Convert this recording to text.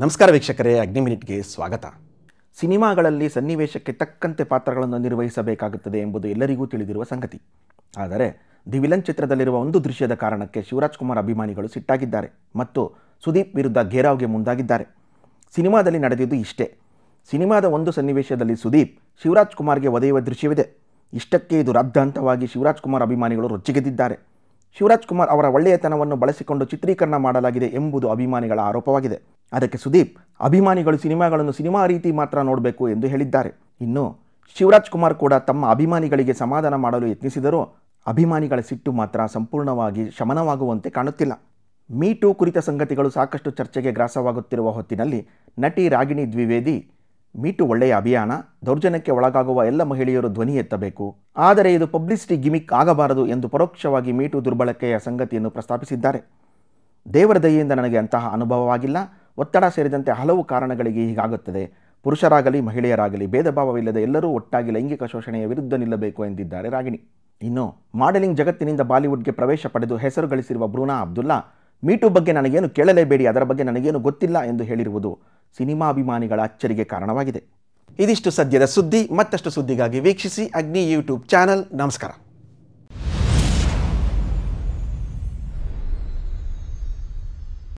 ನಮಸ್ಕಾರ ವೀಕ್ಷಕರೇ ಅಗ್ನಿಮಿನಿಟ್ಗೆ ಸ್ವಾಗತ. ಸಿನಿಮಾಗಳಲ್ಲಿ ಸನ್ನಿವೇಶಕ್ಕೆ ತಕ್ಕಂತೆ ಪಾತ್ರಗಳನ್ನು ನಿರ್ವಹಿಸಬೇಕಾಗುತ್ತದೆ ಎಂಬುದು ಎಲ್ಲರಿಗೂ ತಿಳಿದಿರುವ ಸಂಗತಿ. ಆದರೆ, ದಿ ವಿಲನ್ ಚಿತ್ರದಲ್ಲಿರುವ ಒಂದು ದೃಶ್ಯದ ಕಾರಣಕ್ಕೆ ಶಿವರಾಜ್ ಕುಮಾರ್ ಅಭಿಮಾನಿಗಳು ಸಿಟ್ಟಾಗಿದ್ದಾರೆ ಮತ್ತು ಸುದೀಪ್ ವಿರುದ್ಧ ಘೇರಾವ್ಗೆ ಮುಂದಾಗಿದ್ದಾರೆ. ಸಿನಿಮಾದಲ್ಲಿ ನಡೆದಿದ್ದು ಇಷ್ಟೇ. ಸಿನಿಮಾದ ಒಂದು ಸನ್ನಿವೇಶದಲ್ಲಿ ಸುದೀಪ್, ಶಿವರಾಜ್ ಕುಮಾರ್ಗೆ ಒದೆಯುವ ದೃಶ್ಯವಿದೆ. ಇಷ್ಟಕ್ಕೆ ಇದು ರದ್ದಾಂತವಾಗಿ ಶಿವರಾಜ್ ಕುಮಾರ್ ಅಭಿಮಾನಿಗಳು ರೊಚ್ಚಿಗೆದ್ದಿದ್ದಾರೆ. ಶಿವರಾಜ್ ಕುಮಾರ್ ಅವರ ಒಳ್ಳೆಯತನವನ್ನು ಬಳಸಿಕೊಂಡು ಚಿತ್ರೀಕರಣ ಮಾಡಲಾಗಿದೆ ಎಂಬುದು ಅಭಿಮಾನಿಗಳ ಆರೋಪವಾಗಿದೆ. ಅದಕ್ಕೆ ಸುದೀಪ್, ಅಭಿಮಾನಿಗಳು ಸಿನಿಮಾಗಳನ್ನು ಸಿನಿಮಾ ರೀತಿ ಮಾತ್ರ ನೋಡಬೇಕು ಎಂದು ಹೇಳಿದ್ದಾರೆ. ಇನ್ನು ಶಿವರಾಜ್ ಕುಮಾರ್ ಕೂಡ ತಮ್ಮ ಅಭಿಮಾನಿಗಳಿಗೆ ಸಮಾಧಾನ ಮಾಡಲು ಯತ್ನಿಸಿದರೂ ಅಭಿಮಾನಿಗಳ ಸಿಟ್ಟು ಮಾತ್ರ ಸಂಪೂರ್ಣವಾಗಿ ಶಮನವಾಗುವಂತೆ ಕಾಣುತ್ತಿಲ್ಲ. ಮೀಟು ಕುರಿತ ಸಂಗತಿಗಳು ಸಾಕಷ್ಟು ಚರ್ಚೆಗೆ ಗ್ರಾಸವಾಗುತ್ತಿರುವ ಹೊತ್ತಿನಲ್ಲಿ ನಟಿ ರಾಗಿಣಿ ದ್ವಿವೇದಿ ಮೀಟು ಒಳ್ಳೆಯ ಅಭಿಯಾನ, ದೌರ್ಜನ್ಯಕ್ಕೆ ಒಳಗಾಗುವ ಎಲ್ಲ ಮಹಿಳೆಯರು ಧ್ವನಿ ಎತ್ತಬೇಕು, ಆದರೆ ಇದು ಪಬ್ಲಿಸಿಟಿ ಗಿಮಿಕ್ ಆಗಬಾರದು ಎಂದು ಪರೋಕ್ಷವಾಗಿ ಮೀಟು ದುರ್ಬಳಕೆಯ ಸಂಗತಿಯನ್ನು ಪ್ರಸ್ತಾಪಿಸಿದ್ದಾರೆ. ದೇವರ ದಯೆಯಿಂದ ನನಗೆ ಅಂತಹ ಅನುಭವವಾಗಿಲ್ಲ. ಒತ್ತಡ ಸೇರಿದಂತೆ ಹಲವು ಕಾರಣಗಳಿಗೆ ಹೀಗಾಗುತ್ತದೆ. ಪುರುಷರಾಗಲಿ, ಮಹಿಳೆಯರಾಗಲಿ ಭೇದ ಭಾವವಿಲ್ಲದೆ ಎಲ್ಲರೂ ಒಟ್ಟಾಗಿ ಲೈಂಗಿಕ ಶೋಷಣೆಯ ವಿರುದ್ಧ ನಿಲ್ಲಬೇಕು ಎಂದಿದ್ದಾರೆ ರಾಗಿಣಿ. ಇನ್ನು ಮಾಡೆಲಿಂಗ್ ಜಗತ್ತಿನಿಂದ ಬಾಲಿವುಡ್ಗೆ ಪ್ರವೇಶ ಪಡೆದು ಹೆಸರು ಗಳಿಸಿರುವ ಬ್ರೂನಾ ಅಬ್ದುಲ್ಲಾ, ಮೀಟು ಬಗ್ಗೆ ನನಗೇನು ಕೇಳಲೇಬೇಡಿ, ಅದರ ಬಗ್ಗೆ ನನಗೇನು ಗೊತ್ತಿಲ್ಲ ಎಂದು ಹೇಳಿರುವುದು ಸಿನಿಮಾ ಅಭಿಮಾನಿಗಳ ಅಚ್ಚರಿಗೆ ಕಾರಣವಾಗಿದೆ. ಇದಿಷ್ಟು ಸದ್ಯದ ಸುದ್ದಿ, ಮತ್ತಷ್ಟು ಸುದ್ದಿಗಾಗಿ ವೀಕ್ಷಿಸಿ ಅಗ್ನಿ ಯೂಟ್ಯೂಬ್ ಚಾನಲ್. ನಮಸ್ಕಾರ.